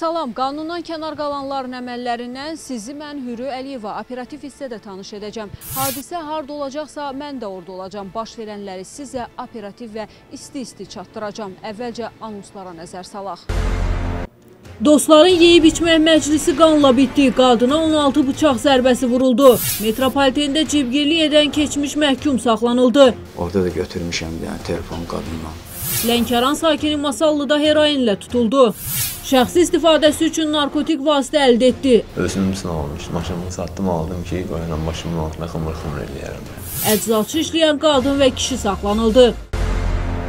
Salam, qanundan kənar qalanların əməllərindən sizi mən Hürü Əliyeva operativ hissədə tanış edəcəm. Hadisə harda olacaqsa mən də orada olacam. Baş verənləri sizə operativ və isti-isti çatdıracam. Əvvəlcə anonslara nəzər salaq. Dostların yeyib içmək məclisi qanla bitdi. Qadına 16 bıçaq zərbəsi vuruldu. Metropolitenda cibgirlik edən keçmiş məhkum saxlanıldı. Orada da götürmüşəm dənə telefon qadından. Lənkəran sakini Masallıda heroinlə tutuldu. Şəxsi istifadəsi üçün narkotik vasitə əldə etdi. Özüm sınavmış, maşınımı satdım, aldım ki, qoyunam başımın altına xımır-xımır eləyərəm. Əczaçı işləyən qadın və kişi saxlanıldı.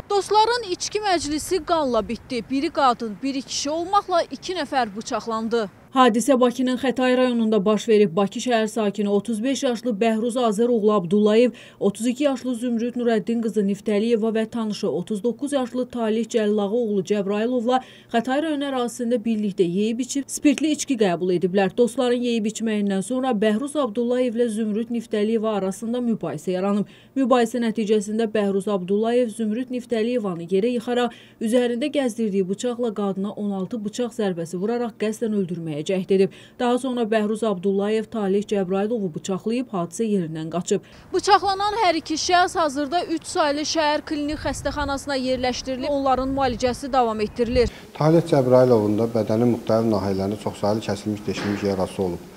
Dostların içki məclisi qanla bitdi. Biri qadın, biri kişi olmaqla iki nəfər bıçaqlandı. Hadisə Bakının Xətay rayonunda baş verib. Bakı şəhər sakini 35 yaşlı Bəhruz Azər oğlu Abdullayev, 32 yaşlı Zümrüd Nurəddin qızı Niftəliyeva və tanışı 39 yaşlı Talih Cəllağı oğlu Cəbrailovla Xətay rayon ərazisində birlikdə yeyib içib spirtli içki qəbul ediblər. Dostların yeyib içməyindən sonra Bəhruz Abdullayevlə Zümrüd Niftəliyeva arasında mübahisə yaranıb. Mübahisə nəticəsində Bəhruz Abdullayev Zümrüd Niftəliyevanı yerə yıxaraq üzərində gəzdirdiyi bıçaqla qadına 16 bıçaq zərbəsi vuraraq qəsdən öldürməyə etməyə cəhd edib. Daha sonra Bəhruz Abdullayev Talih Cəbrailovu bıçaqlayıb hadisə yerindən qaçıb. Bıçaqlanan hər iki şəxs hazırda 3 saylı şəhər klinik xəstəxanasına yerləşdirilib. Onların müalicəsi davam etdirilir. Talih Cəbrailovun da bədənin müxtəlif nahiyələrində çoxsaylı kəsilmiş, deşilmiş yarası olub.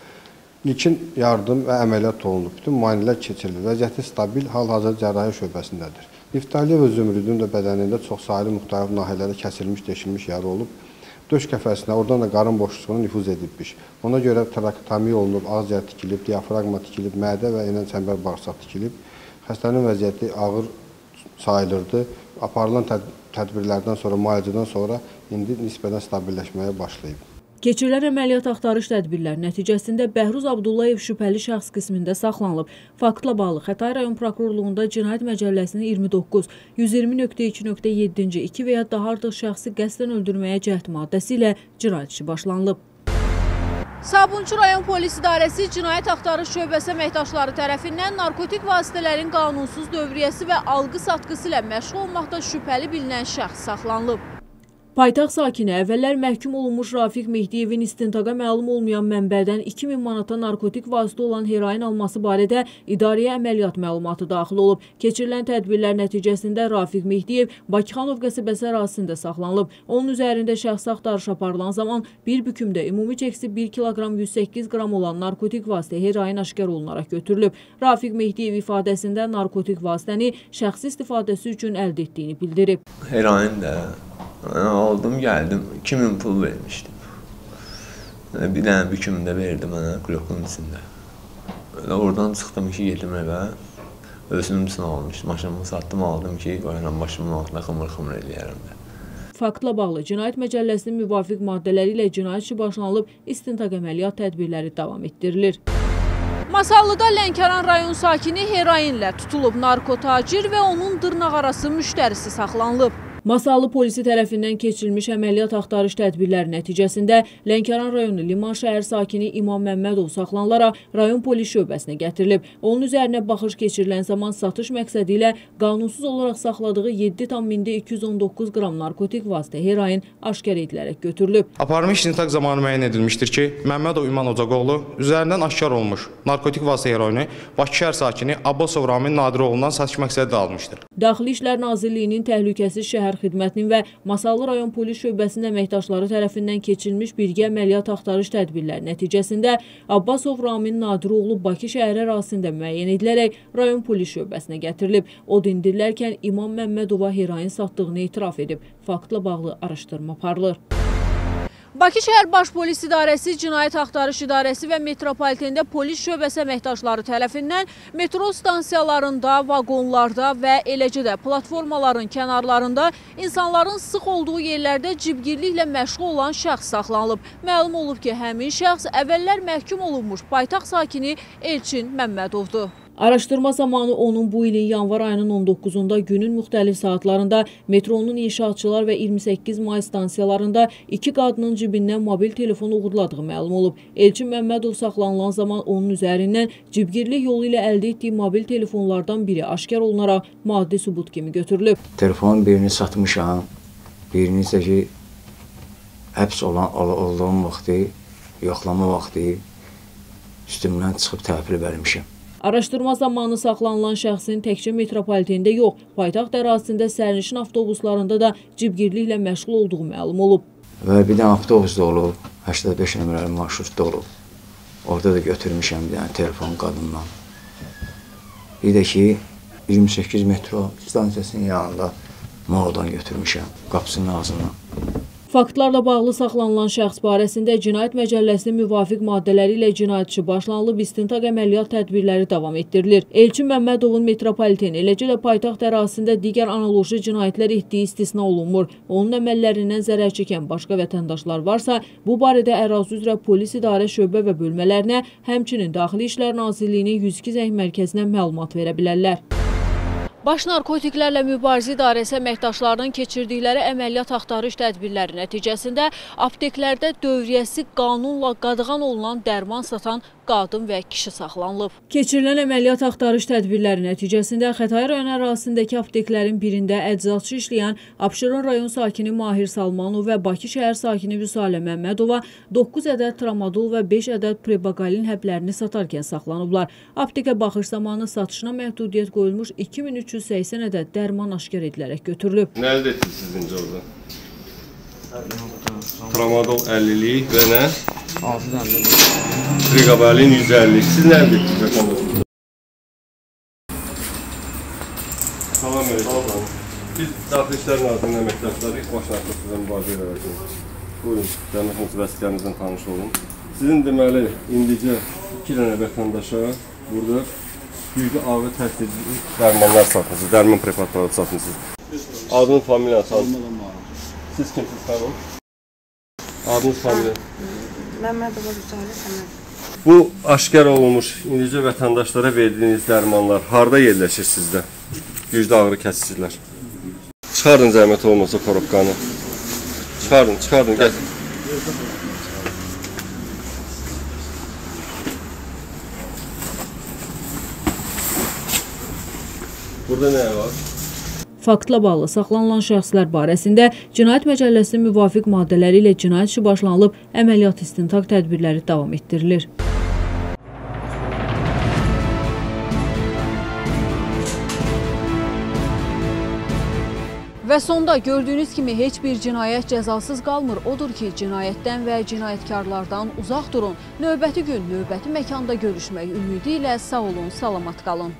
İlkin yardım və əməliyyat olunub. Bütün müayinələr keçirilir. Vəziyyəti stabil, hal-hazırda cərrahi şöbəsindədir. Niftaliyev və Zümrüdün də bədənində çoxsaylı müxtəlif nahiyələrdə kəsilmiş, deşilmiş yara olub döş qəfəsinə, oradan da qarın boşluğuna nüfuz edibmiş. Ona görə trakotomiya olunub, ağziyar tikilib, diafraqma tikilib, mədə və enən çəmbər bağırsaq tikilib. Xəstənin vəziyyəti ağır sayılırdı. Aparılan tədbirlərdən sonra, müalicədən sonra indi nisbətən stabilləşməyə başlayıb. Keçirilən əməliyyat axtarış tədbirləri nəticəsində Bəhruz Abdullayev şübhəli şəxs qismində saxlanılıb. Faktla bağlı Xətay rayon prokurorluğunda Cinayət Məcəlləsinin 29, 120.2.7-ci 2 və ya daha artıq şəxsi qəsdən öldürməyə cəhd maddəsi ilə cinayət işi başlanılıb. Sabunçu rayon polis idarəsi cinayət axtarış şöbəsi əməkdaşları tərəfindən narkotik vasitələrin qanunsuz dövriyyəsi və alqı-satqısı ilə məşğul olmaqda şübhəli bilinən şəxs saxlanılıb. Paytaxt sakini əvvəllər məhkum olunmuş Rafiq Mehdiyevin istintaqa məlum olmayan mənbədən 2000 manata narkotik vasitə olan heroin alması barədə idarəyə əməliyyat məlumatı daxil olub. Keçirilən tədbirlər nəticəsində Rafiq Mehdiyev Bakıxanov qəsəbəsi ərazisində saxlanılıb. Onun üzərində şəxsi axtarış aparılan zaman bir bükümdə ümumi çəksi 1 kiloqram 108 qram olan narkotik vasitə heroin aşkar olunaraq götürülüb. Rafiq Mehdiyev ifadəsində narkotik vasitəni şəxsi istifadəsi üçün əldə etdiyini bildirib. Heroin də Mən aldım, gəldim, 2000 pul vermişdim. Bir dənə büküm də verdi mənə qlokun içində. Elə oradan çıxdım ki, gedim evə. Özüm üçün almışdım, maşınımı satdım, aldım ki, qoyanam başımın altına xımır-xımır eləyərəm də. Faktla bağlı Cinayət Məcəlləsinin müvafiq maddələri ilə cinayət işi başlanılıb, istintaq əməliyyat tədbirləri davam etdirilir. Masallıda Lənkəran rayon sakini heroinlə tutulub narkotacir və onun dırnaqarası müştərisi saxlanılıb. Masallı polisi tərəfindən keçirilmiş əməliyyat axtarış tədbirləri nəticəsində Lənkəran rayonu Liman şəhər sakini İmam Məmmədov saxlanılaraq rayon polis şöbəsinə gətirilib. Onun üzərinə baxış keçirilən zaman satış məqsədi ilə qanunsuz olaraq saxladığı 7,219 qram narkotik vasitə heroin aşkar edilərək götürülüb. Aparılmış istintaq zamanı müəyyən edilmişdir ki, Məmmədov İman Ocaqoğlu üzərindən aşkar olmuş narkotik vasitə heroini Bakı şəhər sakini Abbasov Ramin Nadiroğlundan satış məqsədi almışdır. Daxili İşlər Nazirliyinin təhlükəsiz şəhər Şəhər Xidmətinin və Masallı rayon polis şöbəsinin əməkdaşları tərəfindən keçirilmiş birgə əməliyyat axtarış tədbirləri nəticəsində Abbasov Ramin Nadiroğlu Bakı şəhəri ərazisində müəyyən edilərək rayon polis şöbəsinə gətirilib. O dindirilərkən İmam Məmmədova heroin satdığını etiraf edib. Faktla bağlı araşdırma aparılır. Bakı şəhər Baş Polis İdarəsi, Cinayət Axtarış İdarəsi və Metropolitində polis şöbəsi əməkdaşları tərəfindən metro stansiyalarında, vaqonlarda və eləcə də platformaların kənarlarında insanların sıx olduğu yerlərdə cibgirliklə məşğul olan şəxs saxlanılıb. Məlum olub ki, həmin şəxs əvvəllər məhkum olunmuş paytaxt sakini Elçin Məmmədovdur. Araşdırma zamanı onun bu ilin yanvar ayının 19-da günün müxtəlif saatlarında metronun inşaatçılar və 28 may stansiyalarında iki qadının cibindən mobil telefon uğurladığı məlum olub. Elçin Məmmədov saxlanılan zaman onun üzərindən cibgirlik yolu ilə əldə etdiyi mobil telefonlardan biri aşkar olunaraq maddi sübut kimi götürülüb. Telefonun birini satmışam, birini isə ki, həbs olan ol- olduğum vaxtı, yoxlama vaxtı üstümdən çıxıb təhvil vermişəm. Araşdırma zamanı saxlanılan şəxsin təkcə metropolitində yox, paytaxt ərazisində sərnişin avtobuslarında da cibgirliklə məşğul olduğu məlum olub. Və bir dənə avtobus da olub, 85 nömrəli marşrut da olub. Orada da götürmüşəm bir dənə telefon qadından. Bir də ki, 28 metro stansiyasının yanında Monodan götürmüşəm, qapısının ağzından. Faktlarla bağlı saxlanılan şəxs barəsində Cinayət Məcəlləsinin müvafiq maddələri ilə cinayət işi başlanılıb, istintaq əməliyyat tədbirləri davam etdirilir. Elçin Məmmədovun metropoliten, eləcə də paytaxt ərazisində digər analoji cinayətlər etdiyi istisna olunmur. Onun əməllərindən zərər çəkən başqa vətəndaşlar varsa, bu barədə ərazi üzrə polis idarə şöbə və bölmələrinə, həmçinin Daxili İşlər Nazirliyinin 102 zəng mərkəzinə məlumat verə bilərlər. Baş Narkotiklərlə Mübarizə İdarəsi əməkdaşlarının keçirdikləri əməliyyat axtarış tədbirləri nəticəsində apteklərdə dövriyyəsi qanunla qadağan olunan dərman satan qadın və kişi saxlanılıb. Keçirilən əməliyyat axtarış tədbirləri nəticəsində Xətai rayon ərazisindəki apteklərin birində əczaçı işləyən Abşeron rayon sakini Mahir Salmanov və Bakı şəhər sakini Vüsalə Məmmədova 9 ədəd tramadol və 5 ədəd prebaqalin həblərini satarkən saxlanıblar. Aptekə baxış zamanı satışına məhdudiyyət qoyulmuş 2380 ədəd dərman aşkar edilərək götürülüb. Nə əldə etdiniz siz incə orada? Tramadol 50-lik və nə? 6 dənə. Triqabalin 150-lik. Siz nə etdiniz vətəndaş? Salam əleykum. Biz Daxili İşlər Nazirliyinin əməkdaşlarıyıq. Baş narkotiklə mübarizə idarəsində. Buyurun, cəmiyyətiniz vəsiqənizlə tanış olun. Sizin deməli, indicə iki dənə vətəndaşa burada güclü ağrı təsirli dərmanlar satmısınız, dərman preparatları satmısınız. Adını, familiyanı tanışın. Siz kimsiniz xanım? Adınız, familiyanı? Məmmədova Vüsalə Səməd. Bu aşkar olunmuş indicə vətəndaşlara verdiyiniz dərmanlar harda yerləşir sizdə? Güclü ağrı kəsicilər. Çıxardın zəhmət olmasa korobkanı. Çıxardın, çıxardın, gəl. Burada nə var? Faktla bağlı saxlanılan şəxslər barəsində Cinayət Məcəlləsinin müvafiq maddələri ilə cinayət işi başlanılıb, əməliyyat istintaq tədbirləri davam etdirilir. Və sonda gördüyünüz kimi heç bir cinayət cəzasız qalmır. Odur ki, cinayətdən və cinayətkarlardan uzaq durun. Növbəti gün, növbəti məkanda görüşmək ümidi ilə sağ olun, salamat qalın.